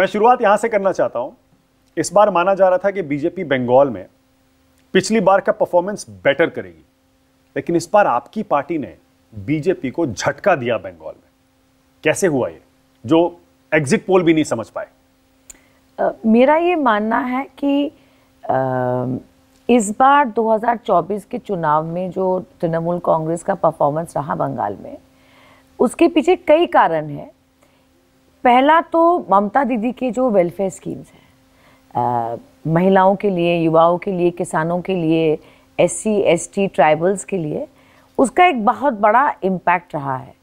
मैं शुरुआत यहाँ से करना चाहता हूँ। इस बार माना जा रहा था कि बीजेपी बंगाल में पिछली बार का परफॉर्मेंस बेटर करेगी। लेकिन इस बार आपकी पार्टी ने बीजेपी को झटका दिया बंगाल में। कैसे हुआ ये? जो एग्जिट पोल भी नहीं समझ पाए। मेरा ये मानना है कि इस बार 2024 के चुनाव में जो तृणमूल कांग्रेस का परफॉर्मेंस रहा बंगाल में, उसके पीछे कई कारण हैं। पहला तो ममता दीदी के जो वेलफेयर स्कीम्स हैं महिलाओं के लिए, युवाओं के लिए, किसानों के लिए S C S T tribals के लिए, उसका एक बहुत बड़ा इम्पैक्ट रहा है।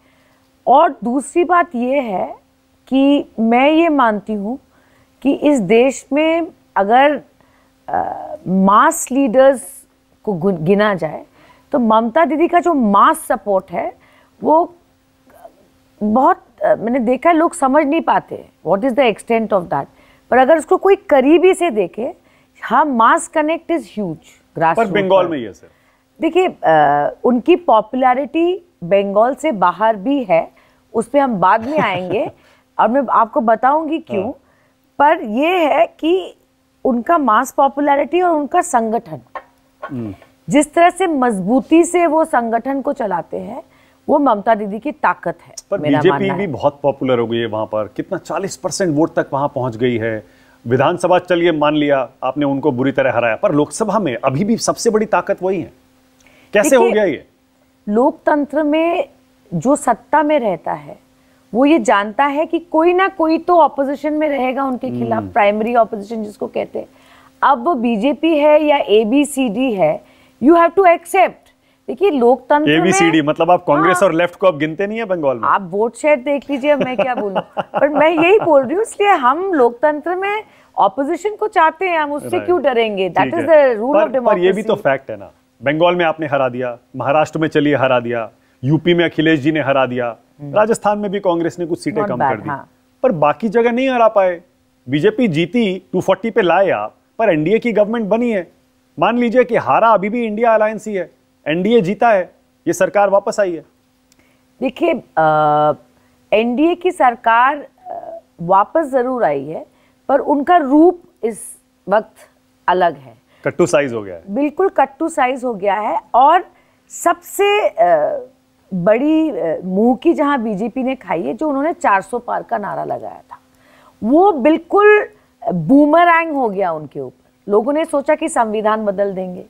और दूसरी बात ये है कि मैं ये मानती हूँ कि इस देश में अगर मास लीडर्स को गिना जाए तो ममता दीदी का जो मास सपोर्ट है, वो बहुत मैंने देखा लोग समझ नहीं पाते what is the extent of that पर अगर उसको कोई करीबी से देखे हाँ मास कनेक्ट इज़ ह्यूज पर बंगाल में ये सर देखिए उनकी पॉपुलैरिटी बंगाल से बाहर भी है उस पर हम बाद में आएँगे। और मैं आपको बताऊँगी क्यों। पर ये है कि उनका मास पॉपुलैरिटी और उनका संगठन जिस तरह से मजबूती से वो संगठन को चलाते हैं वो ममता दीदी की ताकत है पर बीजेपी भी बहुत पॉपुलर हो गई है वहाँ पर। कितना 40 परसेंट वोट तक वहाँ पहुँच गई है। विधानसभा चलिए मान लिया आपने उनको बुरी तरह हराया। पर लोकसभा में अभी भी सबसे बड़ी ताकत वही है। कैसे हो गया ये? लोकतंत्र में जो सत्ता में रहता है वो ये जानता है कि कोई ना कोई तो ऑपोजिशन में रहेगा उनके खिलाफ प्राइमरी ऑपोजिशन जिसको कहते हैं। अब बीजेपी है या ए बी सी डी है यू हैव टू एक्सेप्ट देखिए लोकतंत्र में एबीसीडी मतलब आप कांग्रेस हाँ। और लेफ़्ट को आप गिनते नहीं है बंगाल में। आप वोट शेयर देख लीजिए मैं क्या बोलूँ। पर मैं यही बोल रही हूँ इसलिए हम लोकतंत्र में ऑपोजिशन को चाहते हैं हम उससे क्यों डरेंगे? That is the rule of पर ये भी तो फैक्ट है ना। बंगाल में आपने हरा दिया महाराष्ट्र में चलिए हरा दिया यूपी में अखिलेश जी ने हरा दिया राजस्थान में भी कांग्रेस ने कुछ सीटें कम कर दी। हाँ। पर बाकी जगह नहीं हरा पाए। बीजेपी जीती 240 पे लाए आप पर एनडीए की गवर्नमेंट बनी है। मान लीजिए कि हारा अभी भी इंडिया अलायंस ही है। एनडीए जीता है ये सरकार वापस आई है। देखिए एनडीए की सरकार वापस ज़रूर आई है पर उनका रूप इस वक्त अलग है। कट्टू साइज़ हो गया है। बिल्कुल कट्टू साइज़ हो गया है और सबसे बड़ी मुँह की जहाँ बीजेपी ने खाई है जो उन्होंने 400 पार का नारा लगाया था वो बिल्कुल बूमरैंग हो गया उनके ऊपर। लोगों ने सोचा कि संविधान बदल देंगे।